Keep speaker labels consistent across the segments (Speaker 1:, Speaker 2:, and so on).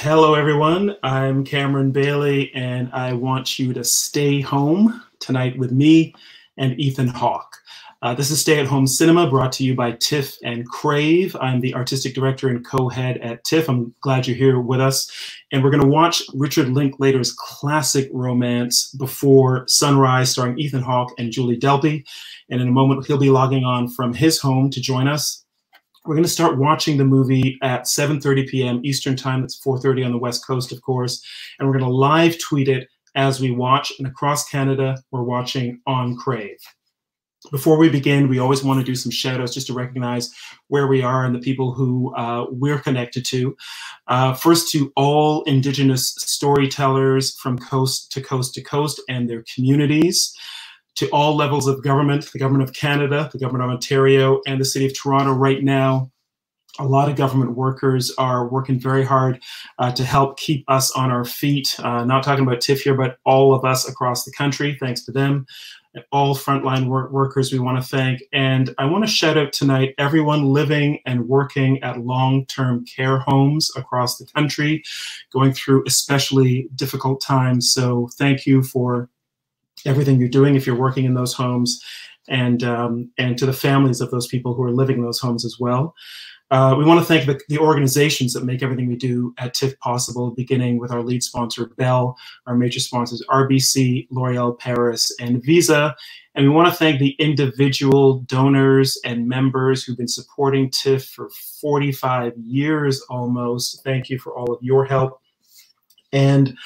Speaker 1: Hello, everyone. I'm Cameron Bailey, and I want you to stay home tonight with me and Ethan Hawke. Uh, this is Stay at Home Cinema brought to you by TIFF and Crave. I'm the artistic director and co head at TIFF. I'm glad you're here with us. And we're going to watch Richard Linklater's classic romance Before Sunrise, starring Ethan Hawke and Julie Delpy. And in a moment, he'll be logging on from his home to join us. We're going to start watching the movie at 7.30 p.m. Eastern Time. That's 4.30 on the West Coast, of course. And we're going to live tweet it as we watch. And across Canada, we're watching on Crave. Before we begin, we always want to do some shout outs just to recognize where we are and the people who uh, we're connected to. Uh, first, to all Indigenous storytellers from coast to coast to coast and their communities. To all levels of government, the Government of Canada, the Government of Ontario, and the City of Toronto right now a lot of government workers are working very hard uh, to help keep us on our feet. Uh, not talking about TIFF here, but all of us across the country. Thanks to them all frontline work workers we want to thank. And I want to shout out tonight everyone living and working at long-term care homes across the country, going through especially difficult times. So thank you for everything you're doing if you're working in those homes and, um, and to the families of those people who are living in those homes as well. Uh, we want to thank the, the, organizations that make everything we do at TIFF possible, beginning with our lead sponsor, Bell, our major sponsors, RBC, L'Oreal Paris, and Visa. And we want to thank the individual donors and members who've been supporting TIFF for 45 years almost. Thank you for all of your help. And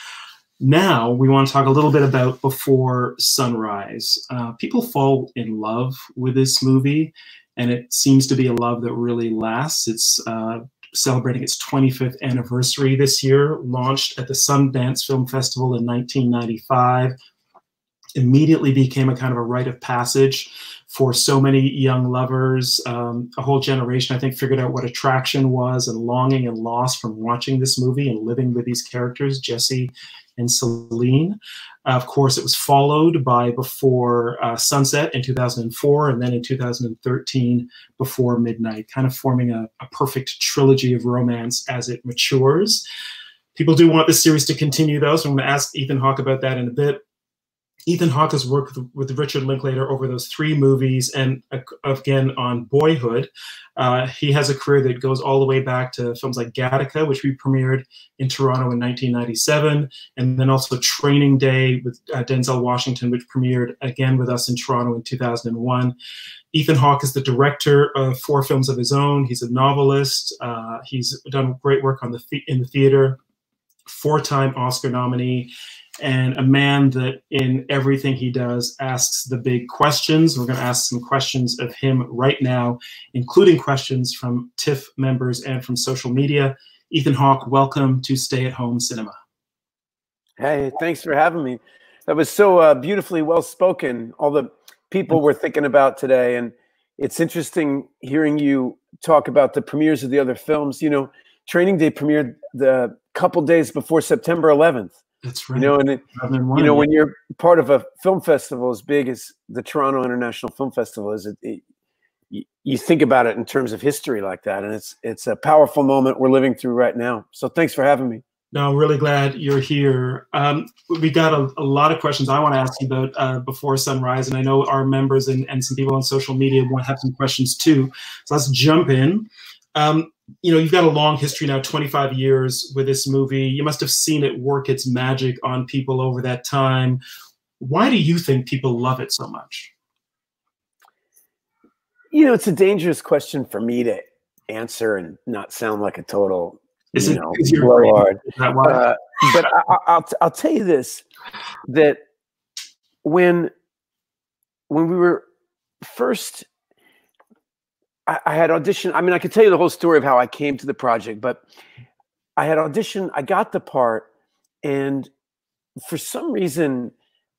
Speaker 1: now we want to talk a little bit about Before Sunrise. Uh, people fall in love with this movie and it seems to be a love that really lasts. It's uh, celebrating its 25th anniversary this year, launched at the Sundance Film Festival in 1995, immediately became a kind of a rite of passage for so many young lovers. Um, a whole generation, I think, figured out what attraction was and longing and loss from watching this movie and living with these characters, Jesse and Celine. Uh, of course, it was followed by Before uh, Sunset in 2004, and then in 2013, Before Midnight, kind of forming a, a perfect trilogy of romance as it matures. People do want this series to continue, though, so I'm going to ask Ethan Hawke about that in a bit. Ethan Hawke has worked with, with, Richard Linklater over those three movies and uh, again on Boyhood. Uh, he has a career that goes all the way back to films like Gattaca, which we premiered in Toronto in 1997, and then also Training Day with uh, Denzel Washington, which premiered again with us in Toronto in 2001. Ethan Hawke is the director of four films of his own. He's a novelist. Uh, he's done great work on the in the theater, four-time Oscar nominee and a man that in everything he does asks the big questions. We're going to ask some questions of him right now, including questions from TIFF members and from social media. Ethan Hawke, welcome to Stay at Home Cinema.
Speaker 2: Hey, thanks for having me. That was so uh, beautifully well spoken. All the people we're thinking about today, and it's interesting hearing you talk about the premieres of the other films. You know, Training Day premiered the couple days before September 11th.
Speaker 1: That's right.
Speaker 2: You know, and it, you know, when you're part of a film festival as big as the Toronto International Film Festival is, it, it you, you think about it in terms of history like that, and it's it's a powerful moment we're living through right now. So thanks for having me.
Speaker 1: No, I'm really glad you're here. Um, we got a, a, lot of questions I want to ask you about uh, before sunrise, and I know our members and, and some people on social media want to have some questions too. So let's jump in. Um, you know, you've got a long history now, 25 years with this movie. You must have seen it work its magic on people over that time. Why do you think people love it so much?
Speaker 2: You know, it's a dangerous question for me to answer and not sound like a total, Is you it, know, blowhard. Uh, but I, I'll I'll tell you this: that when when we were first I, I had auditioned. I mean, I could tell you the whole story of how I came to the project, but I had auditioned. I got the part, and for some reason,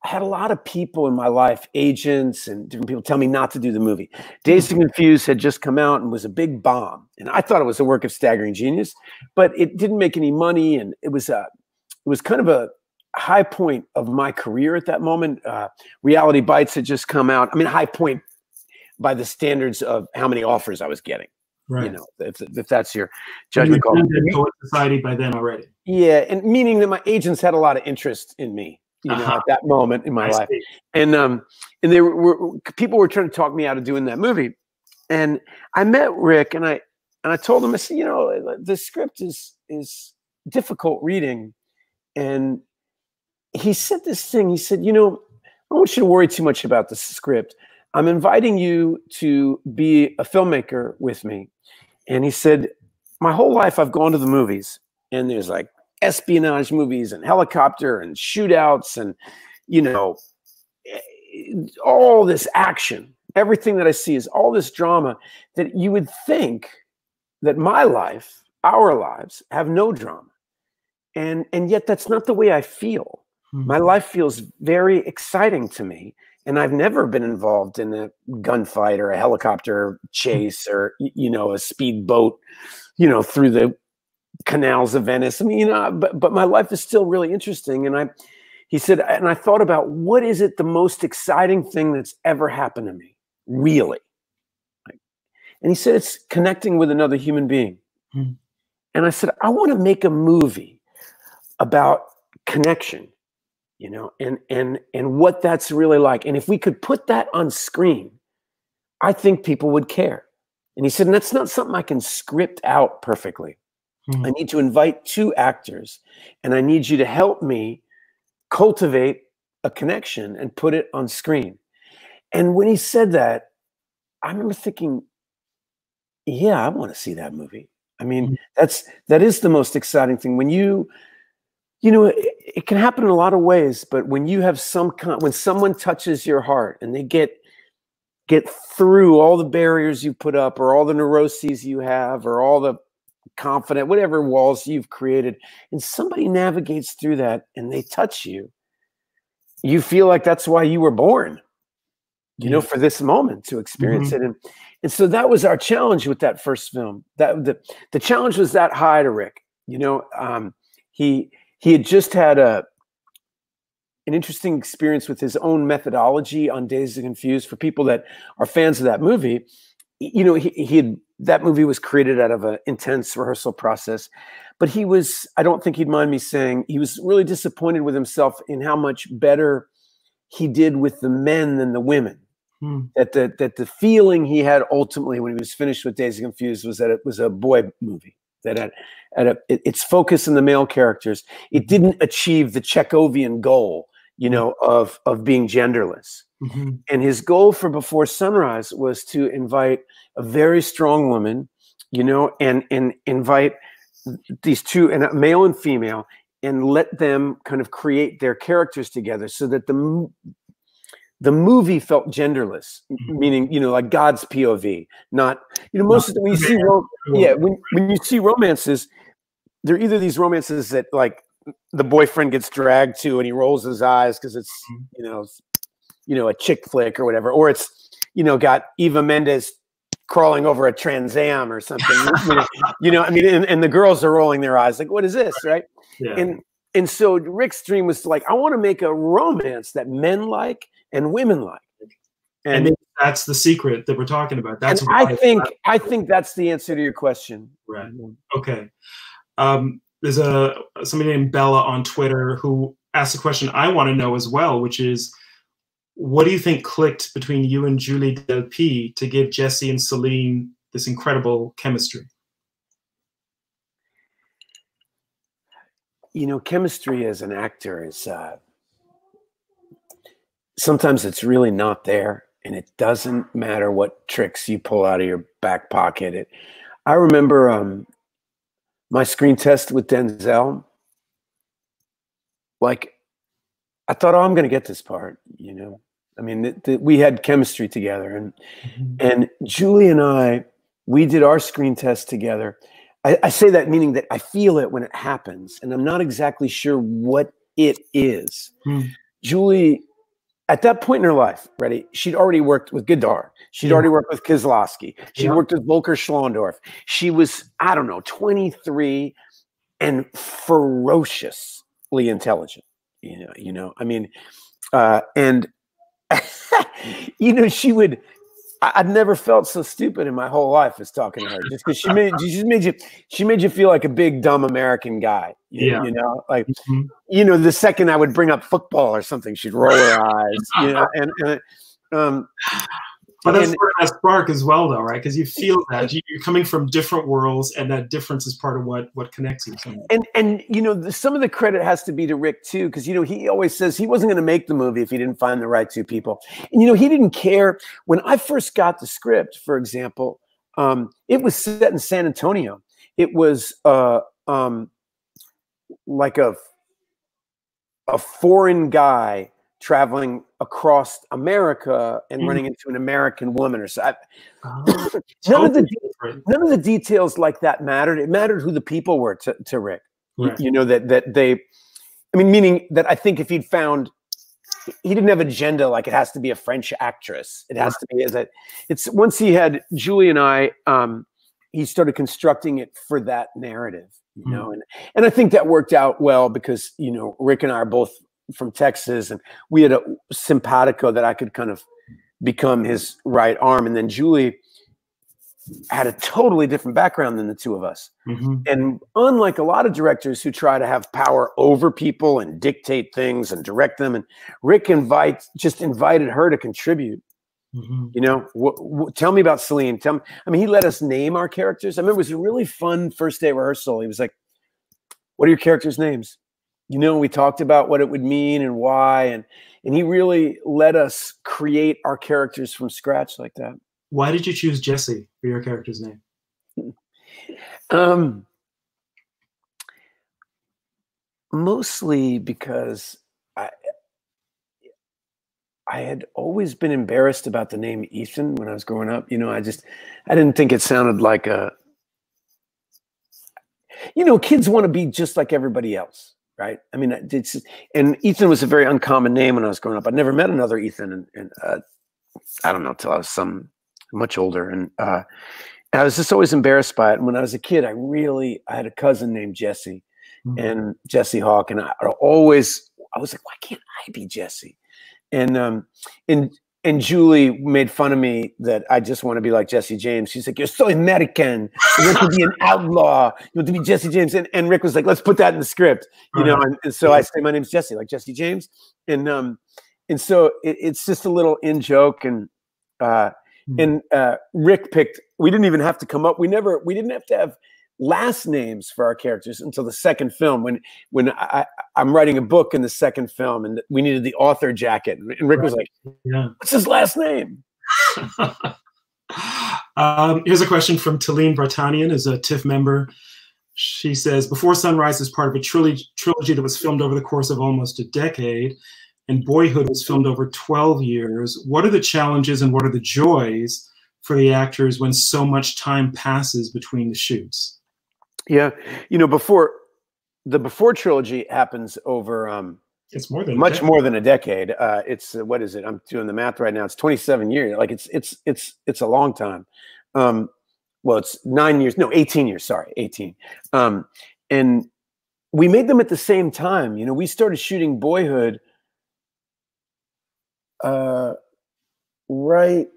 Speaker 2: I had a lot of people in my life, agents and different people, tell me not to do the movie. Dazed and Confused had just come out and was a big bomb, and I thought it was a work of staggering genius, but it didn't make any money, and it was a, it was kind of a high point of my career at that moment. Uh, Reality Bites had just come out. I mean, high point by the standards of how many offers I was getting. Right. You know, if, if that's your judgment call.
Speaker 1: Society by then already.
Speaker 2: Yeah, and meaning that my agents had a lot of interest in me, you uh-huh. know, at that moment in my I life, see. and um, and they were, were people were trying to talk me out of doing that movie, and I met Rick, and I and I told him, I said, you know, the script is is difficult reading, and he said this thing. He said, you know, I don't want you to worry too much about the script. I'm inviting you to be a filmmaker with me. And he said, My whole life I've gone to the movies, and there's like espionage movies and helicopter and shootouts and, you know, all this action. Everything that I see is all this drama that you would think that my life, our lives, have no drama. And, and yet that's not the way I feel. Mm-hmm. My life feels very exciting to me and I've never been involved in a gunfight or a helicopter chase or you know a speedboat, you know, through the canals of Venice. I mean, you know, but but my life is still really interesting. And I, he said, and I thought about what is it the most exciting thing that's ever happened to me, really. And he said it's connecting with another human being. Hmm. And I said, I want to make a movie about connection you know and and and what that's really like. And if we could put that on screen i think people would care. And he said and that's not something i can script out perfectly. Mm-hmm. i need to invite two actors and i need you to help me cultivate a connection and put it on screen. And when he said that i remember thinking yeah i want to see that movie. I mean mm-hmm. that's that is the most exciting thing. When you you know, it, it, can happen in a lot of ways, but when you have some kind, when someone touches your heart and they get get through all the barriers you put up, or all the neuroses you have, or all the confident whatever walls you've created, and somebody navigates through that and they touch you, you feel like that's why you were born. You know, for this moment to experience mm-hmm. it, and and so that was our challenge with that first film. That the the challenge was that high to Rick. You know, um, he he had just had a an interesting experience with his own methodology on Dazed and Confused. For people that are fans of that movie, you know, he, he had that movie was created out of an intense rehearsal process. But he was, I don't think he'd mind me saying, he was really disappointed with himself in how much better he did with the men than the women. Hmm. That the that the feeling he had ultimately when he was finished with Dazed and Confused was that it was a boy movie that at, at a, its focus in the male characters, it didn't achieve the Chekhovian goal, you know, of of being genderless. Mm-hmm. And his goal for Before Sunrise was to invite a very strong woman, you know, and and invite these two, and male and female, and let them kind of create their characters together, so that the the movie felt genderless, mm-hmm. meaning you know like God's POV, not you know most of the when you see rom- yeah when when you see romances, they're either these romances that like the boyfriend gets dragged to and he rolls his eyes because it's mm-hmm. you know you know a chick flick or whatever, or it's you know got Eva Mendes crawling over a Trans Am or something. you, know, you know, I mean, and, and the girls are rolling their eyes like, what is this, right? Yeah. And and so Rick's dream was like, I want to make a romance that men like and women like.
Speaker 1: And, and that's the secret that we're talking about. That's
Speaker 2: I think I think that's the answer to your question.
Speaker 1: Right. Okay. Um, there's a somebody named Bella on Twitter who asked a question I want to know as well, which is, what do you think clicked between you and Julie Delpy to give Jesse and Celine this incredible chemistry?
Speaker 2: You know, chemistry as an actor is uh, sometimes it's really not there and it doesn't matter what tricks you pull out of your back pocket it i remember um, my screen test with denzel like i thought oh i'm going to get this part you know i mean th- th- we had chemistry together and mm-hmm. and julie and i we did our screen test together I, I say that meaning that i feel it when it happens and i'm not exactly sure what it is mm. julie at that point in her life, ready, she'd already worked with Godard. She'd yeah. already worked with Kieslowski. She yeah. worked with Volker Schlöndorff. She was, I don't know, 23 and ferociously intelligent. You know, you know, I mean, uh, and you know, she would I, would never felt so stupid in my whole life as talking to her, just because she made she just made you she made you feel like a big dumb American guy. You, yeah, you know, like mm-hmm. you know, the second I would bring up football or something, she'd roll her eyes. You know, and, and um,
Speaker 1: but that's part of that spark as well, though, right? Because you feel that you're coming from different worlds, and that difference is part of what what connects you.
Speaker 2: And and you know, the, some of the credit has to be to Rick too, because you know he always says he wasn't going to make the movie if he didn't find the right two people. And you know, he didn't care when I first got the script. For example, um, it was set in San Antonio. It was uh, um, like a a foreign guy traveling across America and mm. running into an American woman or so. I, oh, none of the none of the details like that mattered. It mattered who the people were to, to Rick. Right. You, know that that they, I mean, meaning that I think if he'd found, he didn't have agenda like it has to be a French actress. It has right. to be that it's once he had Julie and I, um, he started constructing it for that narrative. You mm. know, and and I think that worked out well because you know Rick and I are both from Texas, and we had a simpatico that I could kind of become his right arm, and then Julie had a totally different background than the two of us. Mm-hmm. And unlike a lot of directors who try to have power over people and dictate things and direct them, and Rick invite just invited her to contribute. Mm-hmm. You know, tell me about Celine. Tell me. I mean, he let us name our characters. I remember it was a really fun first day rehearsal. He was like, "What are your characters' names?" You know we talked about what it would mean and why and and he really let us create our characters from scratch like that.
Speaker 1: Why did you choose jesse for your character's name?
Speaker 2: Um mostly because i i had always been embarrassed about the name ethan when i was growing up. You know i just i didn't think it sounded like a you know kids want to be just like everybody else right? I mean, it's and Ethan was a very uncommon name when I was growing up. I never met another Ethan, and, and uh, I don't know till I was some much older, and, uh, and I was just always embarrassed by it. And when I was a kid, I really I had a cousin named Jesse, mm-hmm. and Jesse Hawke, and I, I always I was like, why can't I be Jesse? And um, and and Julie made fun of me that I just want to be like Jesse James. She's like, "You're so American. You want to be an outlaw. You want to be Jesse James." And, and Rick was like, "Let's put that in the script," you know. And, and so I say, "My name's Jesse, like Jesse James," and um, and so it, it's just a little in joke, and uh, mm-hmm. and uh, Rick picked. We didn't even have to come up. We never. We didn't have to have last names for our characters until the second film when when I, I'm writing a book in the second film and we needed the author jacket and Rick was like, yeah. "What's his last name?"
Speaker 1: um, here's a question from Talene Bratanian, as a TIFF member. She says, "Before Sunrise is part of a trilogy, trilogy that was filmed over the course of almost a decade." And Boyhood was filmed over 12 years. What are the challenges and what are the joys for the actors when so much time passes between the shoots?
Speaker 2: Yeah, you know, before the before trilogy happens over um
Speaker 1: it's more than
Speaker 2: much more than a decade. Uh, it's uh, what is it? I'm doing the math right now. It's 27 years. Like it's it's it's it's a long time. Um, well, it's nine years. No, 18 years. Sorry, 18. Um, and we made them at the same time. You know, we started shooting Boyhood uh, right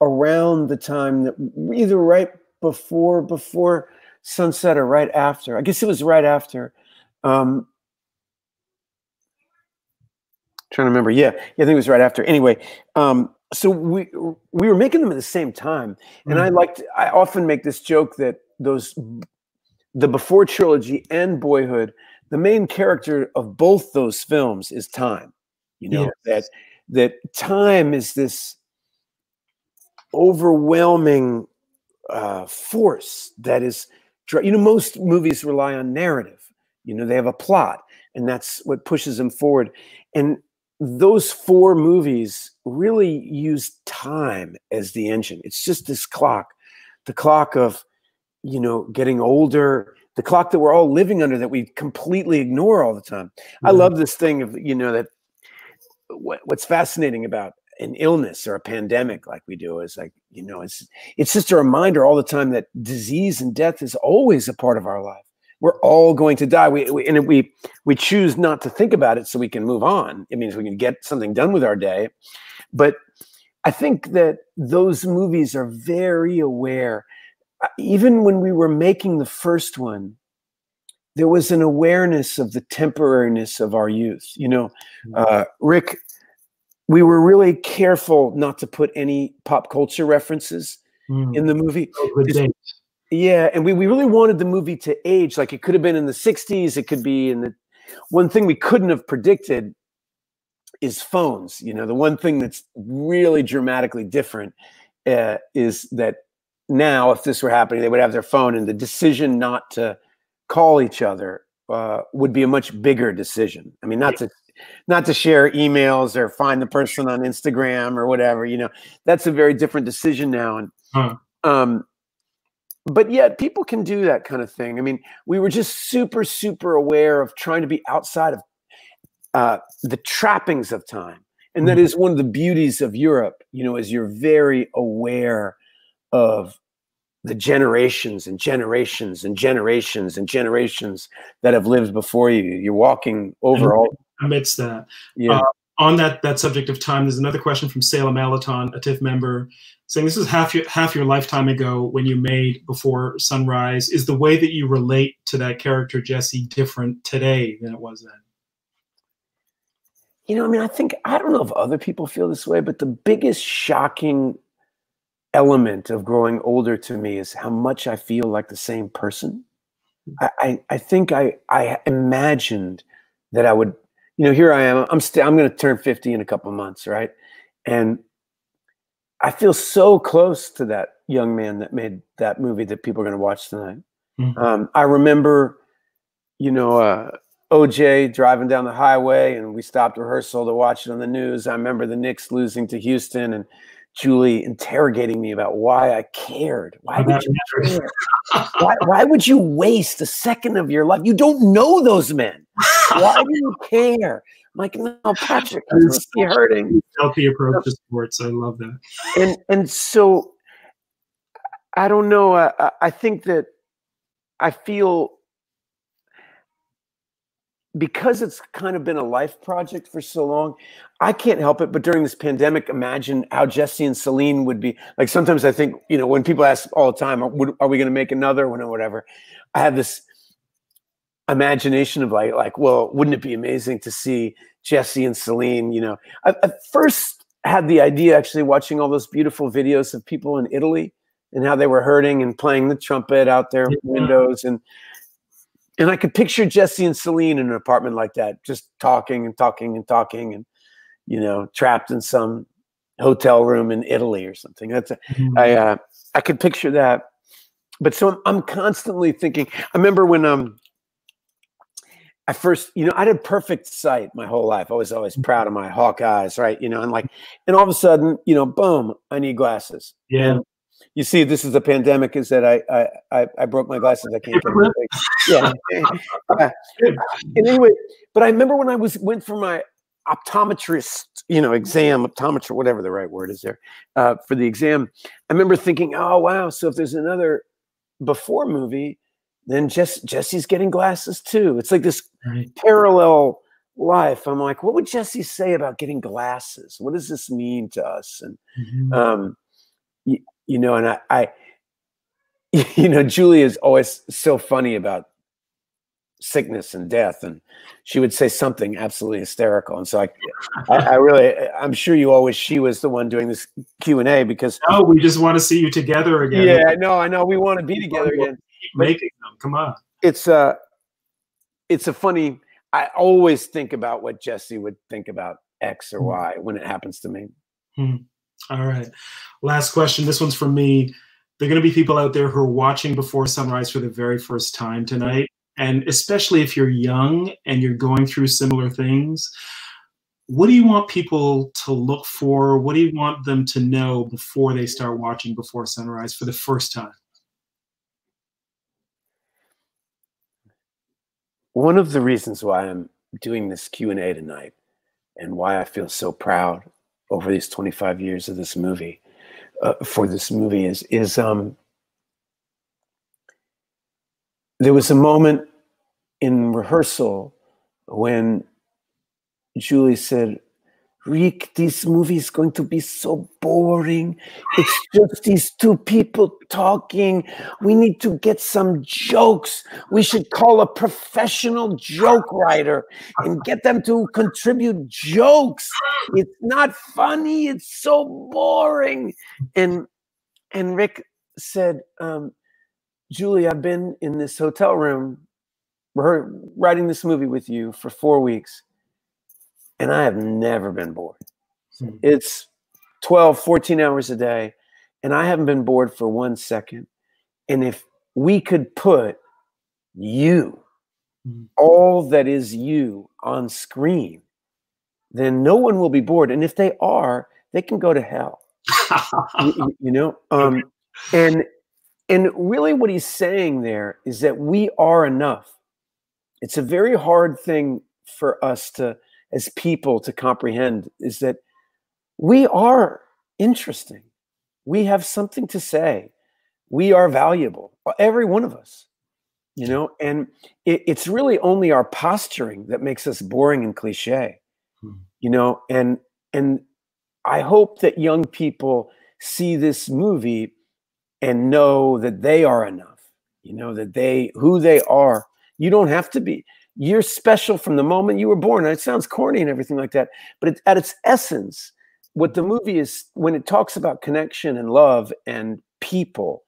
Speaker 2: around the time that either right before before sunset or right after. I guess it was right after. Um, trying to remember. Yeah, yeah, I think it was right after. Anyway, um, so we we were making them at the same time, and mm-hmm. I liked. I often make this joke that those the before trilogy and Boyhood, the main character of both those films is time. You know yes. that that time is this overwhelming uh, force that is you know most movies rely on narrative. You know they have a plot and that's what pushes them forward. And those four movies really use time as the engine. It's just this clock the clock of you know getting older the clock that we're all living under that we completely ignore all the time. Mm-hmm. i love this thing of you know that what, what's fascinating about an illness or a pandemic like we do is like you know it's it's just a reminder all the time that disease and death is always a part of our life we're all going to die we, we and we we choose not to think about it so we can move on it means we can get something done with our day but I think that those movies are very aware. Uh, even when we were making the first one, there was an awareness of the temporariness of our youth. You know, mm. uh, Rick, we were really careful not to put any pop culture references mm. in the movie. Yeah, and we, we really wanted the movie to age like it could have been in the 60s, it could be in the one thing we couldn't have predicted is phones. You know, the one thing that's really dramatically different uh, is that now, if this were happening, they would have their phone, and the decision not to call each other uh, would be a much bigger decision. I mean, not to not to share emails or find the person on Instagram or whatever. You know, that's a very different decision now. And huh. um, but yet people can do that kind of thing. I mean, we were just super, super aware of trying to be outside of uh, the trappings of time. And that mm-hmm. is one of the beauties of Europe, you know, is you're very aware of the generations and generations and generations and generations that have lived before you. You're walking over all
Speaker 1: amidst that. Yeah. Uh, on that that subject of time, there's another question from Salem Alaton, a TIFF member, saying this is half your half your lifetime ago when you made Before Sunrise. Is the way that you relate to that character Jesse different today than it was then?
Speaker 2: You know, I mean, I think I don't know if other people feel this way, but the biggest shocking element of growing older to me is how much I feel like the same person. I, I, I think I, I imagined that I would, you know, here I am. I'm still. I'm going to turn 50 in a couple months, right? And I feel so close to that young man that made that movie that people are going to watch tonight. Mm-hmm. Um, I remember, you know, uh, OJ driving down the highway, and we stopped rehearsal to watch it on the news. I remember the Knicks losing to Houston, and Julie interrogating me about why I cared. Why would you care? why, why would you waste a second of your life? You don't know those men. Why do you care? I'm like, no, Patrick, it's hurting.
Speaker 1: Healthy approach to sports. I love that.
Speaker 2: And and so I don't know. I, I think that I feel because it's kind of been a life project for so long, I can't help it. But during this pandemic, imagine how Jesse and Celine would be. Like sometimes I think, you know, when people ask all the time, are, are we going to make another one or whatever? I have this imagination of like, like, well, wouldn't it be amazing to see Jesse and Celine? You know, I, I first had the idea actually watching all those beautiful videos of people in Italy and how they were hurting and playing the trumpet out their yeah. windows and and I could picture Jesse and Celine in an apartment like that, just talking and talking and talking, and you know, trapped in some hotel room in Italy or something. That's a, mm-hmm. I uh, I could picture that. But so I'm, I'm constantly thinking. I remember when um I first, you know, I had perfect sight my whole life. I was always proud of my hawk eyes, right? You know, and like, and all of a sudden, you know, boom, I need glasses.
Speaker 1: Yeah. And
Speaker 2: you see, this is the pandemic. Is that I I I broke my glasses. I can't. yeah. uh, anyway, but I remember when I was went for my optometrist, you know, exam, optometrist, whatever the right word is there, uh, for the exam. I remember thinking, oh wow, so if there's another before movie, then Jess, Jesse's getting glasses too. It's like this right. parallel life. I'm like, what would Jesse say about getting glasses? What does this mean to us? And mm-hmm. um, you know, and I, I you know, Julie is always so funny about sickness and death, and she would say something absolutely hysterical. And so I, I, I really, I'm sure you always she was the one doing this Q and A because
Speaker 1: no, we just want to see you together again.
Speaker 2: Yeah, I know, I know, we want to be together again.
Speaker 1: Making them, come on.
Speaker 2: It's a, it's a funny. I always think about what Jesse would think about X or hmm. Y when it happens to me.
Speaker 1: Hmm. All right. Last question. This one's for me. There are going to be people out there who are watching Before Sunrise for the very first time tonight. And especially if you're young and you're going through similar things, what do you want people to look for? What do you want them to know before they start watching Before Sunrise for the first time?
Speaker 2: One of the reasons why I'm doing this Q&A tonight and why I feel so proud over these 25 years of this movie uh, for this movie is is um there was a moment in rehearsal when Julie said, Rick, this movie is going to be so boring. It's just these two people talking. We need to get some jokes. We should call a professional joke writer and get them to contribute jokes. It's not funny. It's so boring. And and Rick said, um, Julie, I've been in this hotel room writing this movie with you for four weeks and I have never been bored. Hmm. It's 12, 14 hours a day, and I haven't been bored for one second. And if we could put you, hmm. all that is you on screen, then no one will be bored. And if they are, they can go to hell. you, you, know? Um, and and really what he's saying there is that we are enough. It's a very hard thing for us to as people to comprehend is that we are interesting. We have something to say. We are valuable, every one of us, you know, and it, it's really only our posturing that makes us boring and cliche, hmm. you know, and, and I hope that young people see this movie and know that they are enough, you know, that they, who they are. You don't have to be, you're special from the moment you were born. And it sounds corny and everything like that, but it, at its essence, what the movie is when it talks about connection and love and people,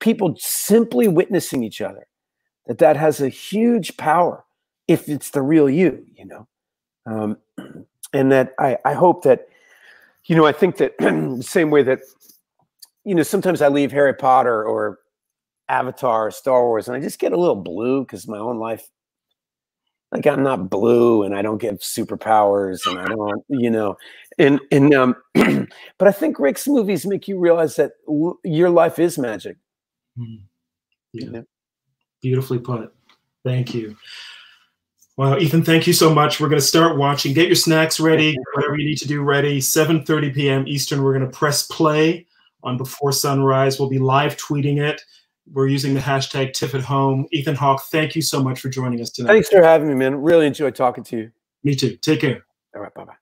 Speaker 2: people simply witnessing each other, that that has a huge power if it's the real you, you know. Um, and that I, I hope that, you know, I think that the same way that, you know, sometimes I leave Harry Potter or Avatar or Star Wars and I just get a little blue because my own life like I'm not blue and I don't get superpowers and I don't, you know, and and um, but I think Rick's movies make you realize that w- your life is magic.
Speaker 1: Mm. Yeah. yeah. beautifully put. Thank you. Wow, Ethan, thank you so much. We're going to start watching. Get your snacks ready, whatever you need to do ready. 7:30 p.m. Eastern. We're going to press play on Before Sunrise. We'll be live tweeting it. We're using the hashtag TIFF at home. Ethan Hawke, thank you so much for joining us tonight.
Speaker 2: Thanks for having me, man. Really enjoyed talking to you.
Speaker 1: Me too. Take care.
Speaker 2: All right. Bye bye.